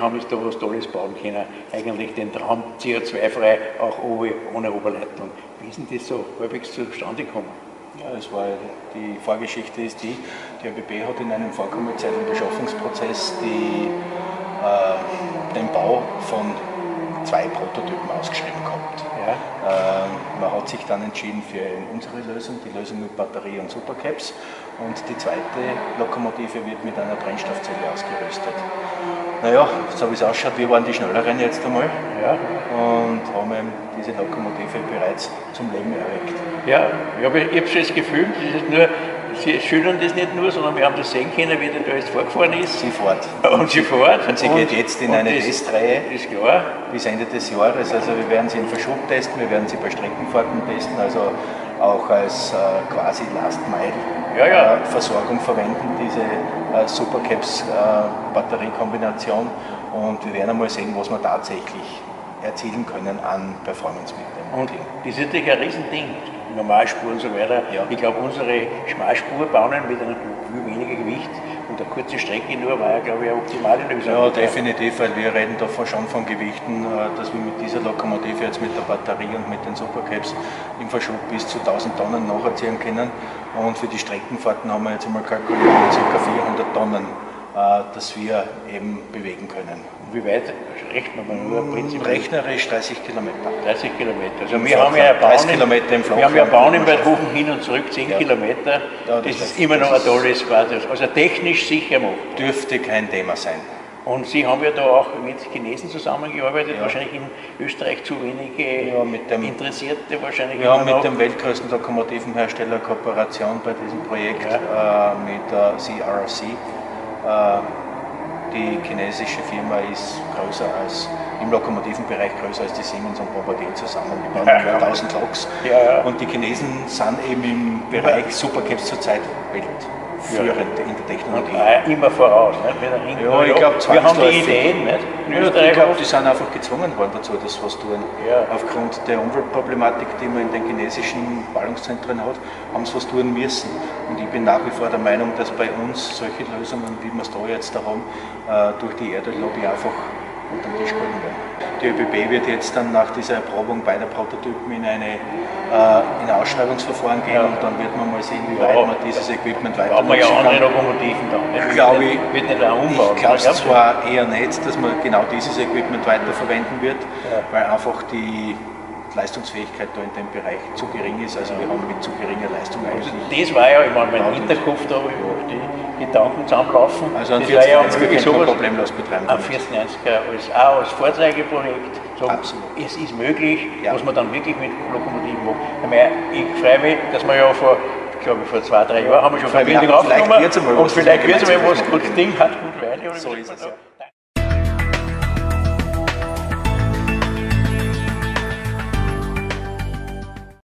haben jetzt da was Tolles bauen können. Eigentlich den Traum CO2-frei, auch ohne Oberleitung. Wie ist denn das so halbwegs zustande gekommen? Ja, es war, die Vorgeschichte ist die, die ÖBB hat in einem vorkommerziellen Beschaffungsprozess die, äh, den Bau von zwei Prototypen ausgeschrieben gehabt. Ja. Äh, man hat sich dann entschieden für unsere Lösung, die Lösung mit Batterie und Supercaps. Und die zweite Lokomotive wird mit einer Brennstoffzelle ausgerüstet. Naja, so wie es ausschaut, wir waren die Schnelleren jetzt einmal ja. und haben eben diese Lokomotive bereits zum Leben erweckt. Ja, ich habe ich hab schon das Gefühl, das ist nur Sie schildern das nicht nur, sondern wir haben das sehen können, wie der da jetzt vorgefahren ist. Sie fährt. Und sie fährt. Und sie geht jetzt in eine Testreihe ist klar. bis Ende des Jahres. Also wir werden sie in Verschub testen, wir werden sie bei Streckenfahrten testen, also auch als äh, quasi Last Mile ja, ja. Äh, Versorgung verwenden, diese äh, Supercaps äh, Batteriekombination. Und wir werden einmal sehen, was wir tatsächlich erzielen können an Performance mit dem Und das ist natürlich ein Riesending. Normalspur und so weiter. Ja. Ich glaube, unsere Schmalspurbahnen mit einem viel weniger Gewicht und eine kurze Strecke nur war ja, glaube ich, eine optimale Lösung. Ja, definitiv, weil wir reden davon schon von Gewichten, äh, dass wir mit dieser Lokomotive jetzt mit der Batterie und mit den Supercaps im Verschub bis zu 1000 Tonnen nacherziehen können. Und für die Streckenfahrten haben wir jetzt einmal kalkuliert mit ca. 400 Tonnen das wir eben bewegen können. Wie weit rechnet man nur prinzipiell? Rechnerisch 30 Kilometer. 30 Kilometer. Also wir haben ja eine Bahn, Kilometer im wir haben ja Bahn in Beethoven hin und zurück 10 ja. Kilometer. Ja, das, das, ist immer noch ein tolles quasi. Also technisch sicher machbar. Dürfte kein Thema sein. Und Sie haben ja da auch mit Chinesen zusammengearbeitet, ja. wahrscheinlich in Österreich zu wenige ja, mit dem, Interessierte wahrscheinlich. Wir haben mit dem weltgrößten Lokomotivenhersteller Kooperation bei diesem Projekt ja. äh, mit der CRC äh, die chinesische Firma ist größer als im Lokomotivenbereich größer als die Siemens und Bombardier zusammen. Die bauen über 1000 Loks. Ja, ja. Und die Chinesen sind eben im Bereich Supercaps zurzeit Welt führend in der Technologie. Und immer voraus. Nicht? Ja, ich glaube, wir haben die Ideen. Nicht? Ja, ich glaube, die sind einfach gezwungen worden dazu, das was tun. Ja. Aufgrund der Umweltproblematik, die man in den chinesischen Ballungszentren hat, haben sie was tun müssen. Und ich bin nach wie vor der Meinung, dass bei uns solche Lösungen, wie wir es da jetzt da haben, äh, durch die Erdöllobby einfach unter den Tisch gehalten werden. Die ÖBB wird jetzt dann nach dieser Erprobung beider Prototypen in, eine, äh, in ein Ausschreibungsverfahren gehen ja. und dann wird man mal sehen, wie weit man dieses Equipment weiter Brauchen wir ja andere Lokomotiven dann. Ich glaube, ich, wird nicht umbauen. Ich glaube es zwar eher nicht, dass man genau dieses Equipment weiterverwenden wird, ja. weil einfach die Leistungsfähigkeit da in dem Bereich zu gering ist. Also wir haben mit zu geringer Leistung eigentlich. Das war ja immer mein Hinterkopf da, die Gedanken zusammenlaufen. Also ein 1490er ja problemlos betreiben. Ein 1490er als, auch als Vorzeigeprojekt. Sagen, es ist möglich, ja. was man dann wirklich mit Lokomotiven macht. Ich freue mich, dass wir ja vor ich glaube vor zwei, drei Jahren haben wir schon Verbindung aufgenommen und vielleicht wird es mal was, das Ding hat gut Weile. So ist es ja.